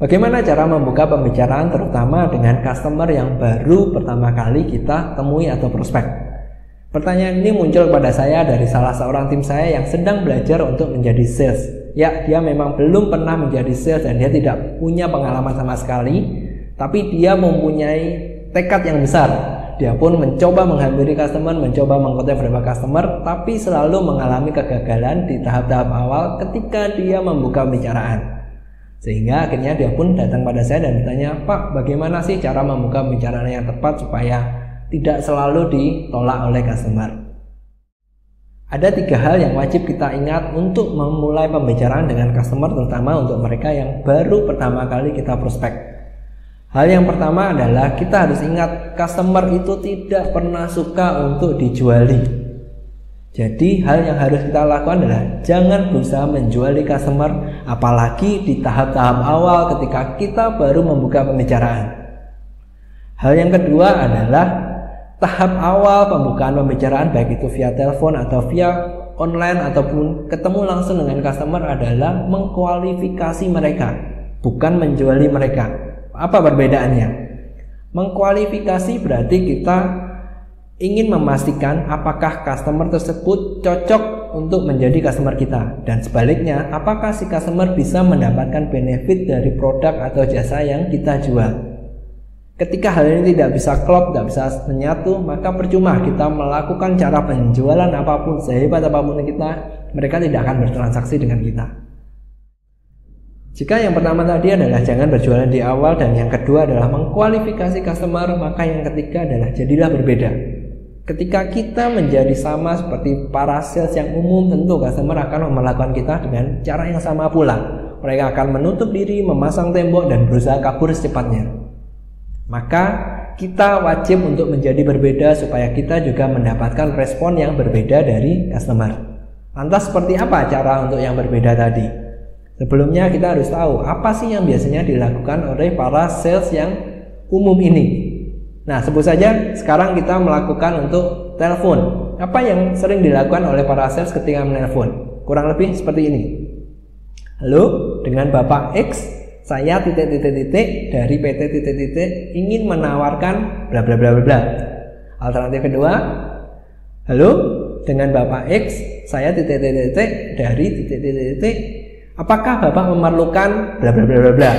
Bagaimana cara membuka pembicaraan terutama dengan customer yang baru pertama kali kita temui atau prospek? Pertanyaan ini muncul kepada saya dari salah seorang tim saya yang sedang belajar untuk menjadi sales. Ya, dia memang belum pernah menjadi sales dan dia tidak punya pengalaman sama sekali, tapi dia mempunyai tekad yang besar. Dia pun mencoba menghampiri customer, mencoba mengkontak beberapa customer, tapi selalu mengalami kegagalan di tahap-tahap awal ketika dia membuka pembicaraan. Sehingga akhirnya dia pun datang pada saya dan bertanya, Pak, bagaimana sih cara membuka pembicaraan yang tepat supaya tidak selalu ditolak oleh customer? Ada tiga hal yang wajib kita ingat untuk memulai pembicaraan dengan customer, terutama untuk mereka yang baru pertama kali kita prospek. Hal yang pertama adalah kita harus ingat customer itu tidak pernah suka untuk dijuali. Jadi hal yang harus kita lakukan adalah jangan berusaha menjual di customer apalagi di tahap-tahap awal ketika kita baru membuka pembicaraan. Hal yang kedua adalah tahap awal pembukaan pembicaraan baik itu via telepon atau via online ataupun ketemu langsung dengan customer adalah mengkualifikasi mereka, bukan menjuali mereka. Apa perbedaannya? Mengkualifikasi berarti kita ingin memastikan apakah customer tersebut cocok untuk menjadi customer kita dan sebaliknya apakah si customer bisa mendapatkan benefit dari produk atau jasa yang kita jual. Ketika hal ini tidak bisa klop, tidak bisa menyatu, maka percuma kita melakukan cara penjualan apa pun, sehebat apa pun kita, mereka tidak akan bertransaksi dengan kita. Jika yang pertama tadi adalah jangan berjualan di awal dan yang kedua adalah mengkualifikasi customer, maka yang ketiga adalah jadilah berbeda. Ketika kita menjadi sama seperti para sales yang umum, tentu customer akan melakukan kita dengan cara yang sama pula. Mereka akan menutup diri, memasang tembok, dan berusaha kabur secepatnya. Maka kita wajib untuk menjadi berbeda supaya kita juga mendapatkan respon yang berbeda dari customer. Lantas seperti apa cara untuk yang berbeda tadi? Sebelumnya kita harus tahu apa sih yang biasanya dilakukan oleh para sales yang umum ini. Nah, sebut saja sekarang kita melakukan untuk telepon. Apa yang sering dilakukan oleh para sales ketika menelpon? Kurang lebih seperti ini. Halo, dengan Bapak X, saya titik-titik-titik dari PT titik-titik ingin menawarkan bla bla bla bla. Alternatif kedua, halo, dengan Bapak X, saya titik-titik-titik dari titik-titik-titik apakah Bapak memerlukan bla bla bla bla bla.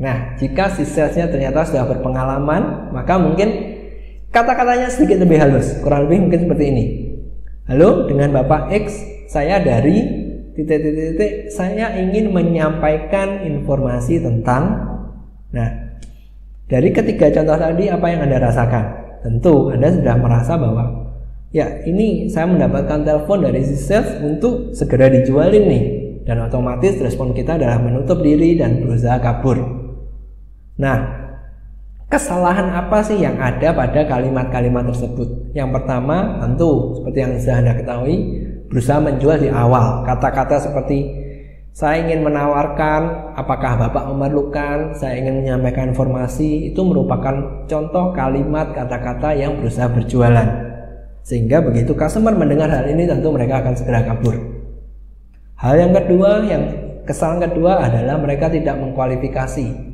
Nah, jika si salesnya ternyata sudah berpengalaman, maka mungkin kata-katanya sedikit lebih halus, kurang lebih mungkin seperti ini. Halo, dengan Bapak X, saya dari titik-titik-titik, saya ingin menyampaikan informasi tentang Nah, dari ketiga contoh tadi apa yang Anda rasakan? Tentu Anda sudah merasa bahwa ya ini saya mendapatkan telepon dari si sales untuk segera dijualin nih dan otomatis respon kita adalah menutup diri dan berusaha kabur. Nah, kesalahan apa sih yang ada pada kalimat-kalimat tersebut? Yang pertama, tentu seperti yang sudah Anda ketahui, berusaha menjual di awal. Kata-kata seperti saya ingin menawarkan, apakah Bapak memerlukan, saya ingin menyampaikan informasi, itu merupakan contoh kalimat kata-kata yang berusaha berjualan. Sehingga begitu customer mendengar hal ini tentu mereka akan segera kabur. Hal yang kedua, yang kesalahan kedua adalah mereka tidak mengkualifikasi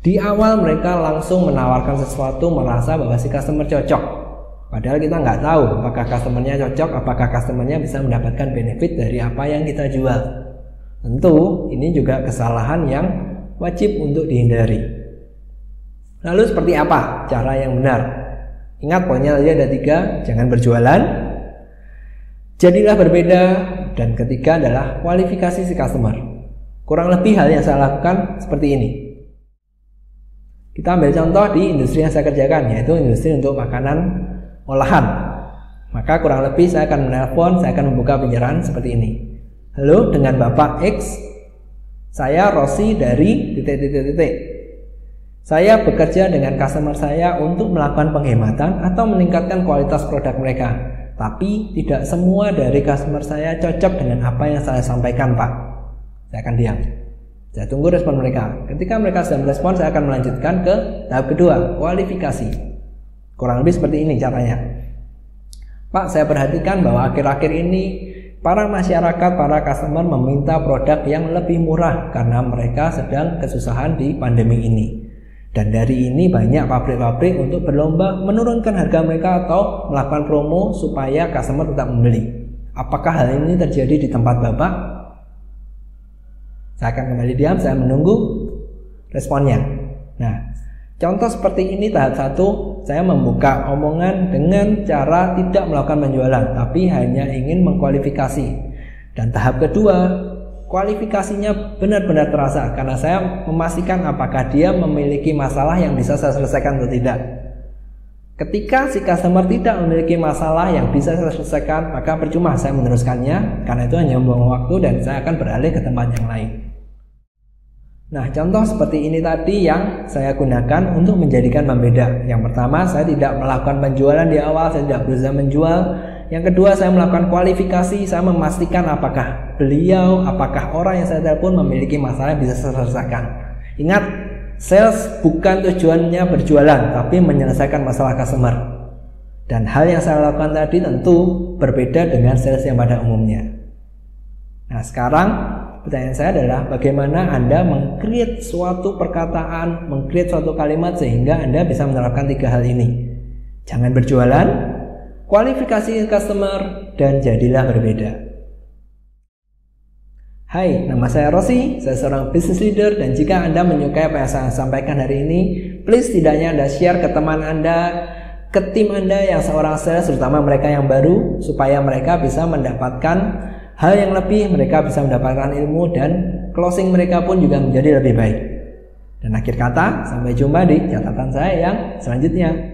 di awal mereka langsung menawarkan sesuatu merasa bahwa si customer cocok. Padahal kita nggak tahu apakah customernya cocok, apakah customernya bisa mendapatkan benefit dari apa yang kita jual. Tentu ini juga kesalahan yang wajib untuk dihindari. Lalu seperti apa cara yang benar? Ingat poinnya tadi ada tiga, jangan berjualan, jadilah berbeda, dan ketiga adalah kualifikasi si customer. Kurang lebih hal yang saya lakukan seperti ini. Kita ambil contoh di industri yang saya kerjakan, yaitu industri untuk makanan olahan. Maka kurang lebih saya akan menelpon, saya akan membuka pembicaraan seperti ini. Halo, dengan Bapak X, saya Rosi dari titik-titik-titik. Saya bekerja dengan customer saya untuk melakukan penghematan atau meningkatkan kualitas produk mereka. Tapi tidak semua dari customer saya cocok dengan apa yang saya sampaikan, Pak. Saya akan diam. Saya tunggu respon mereka. Ketika mereka sudah merespon, saya akan melanjutkan ke tahap kedua, kualifikasi. Kurang lebih seperti ini caranya. Pak, saya perhatikan bahwa akhir-akhir ini para masyarakat, para customer meminta produk yang lebih murah karena mereka sedang kesusahan di pandemi ini. Dan dari ini banyak pabrik-pabrik untuk berlomba menurunkan harga mereka atau melakukan promo supaya customer tetap membeli. Apakah hal ini terjadi di tempat Bapak? Saya akan kembali diam, saya menunggu responnya. Nah, contoh seperti ini tahap satu, saya membuka omongan dengan cara tidak melakukan penjualan, tapi hanya ingin mengkualifikasi. Dan tahap kedua, kualifikasinya benar-benar terasa karena saya memastikan apakah dia memiliki masalah yang bisa saya selesaikan atau tidak. Ketika si customer tidak memiliki masalah yang bisa saya selesaikan, maka percuma saya meneruskannya karena itu hanya membuang waktu dan saya akan beralih ke tempat yang lain. Nah, contoh seperti ini tadi yang saya gunakan untuk menjadikan pembeda. Yang pertama, saya tidak melakukan penjualan di awal, saya tidak berusaha menjual. Yang kedua, saya melakukan kualifikasi, saya memastikan apakah beliau, apakah orang yang saya telepon memiliki masalah yang bisa saya selesaikan. Ingat, sales bukan tujuannya berjualan, tapi menyelesaikan masalah customer. Dan hal yang saya lakukan tadi tentu berbeda dengan sales yang pada umumnya. Nah, sekarang Pertanyaan saya adalah bagaimana Anda mengcreate suatu perkataan, mengcreate suatu kalimat sehingga Anda bisa menerapkan tiga hal ini. Jangan berjualan, kualifikasi customer, dan jadilah berbeda. Hai, nama saya Rosi, saya seorang business leader dan jika Anda menyukai apa yang saya sampaikan hari ini, please tidaknya Anda share ke teman Anda, ke tim Anda yang seorang sales, terutama mereka yang baru, supaya mereka bisa mendapatkan hal yang lebih mereka bisa mendapatkan ilmu dan closing mereka pun juga menjadi lebih baik. Dan akhir kata, sampai jumpa di catatan saya yang selanjutnya.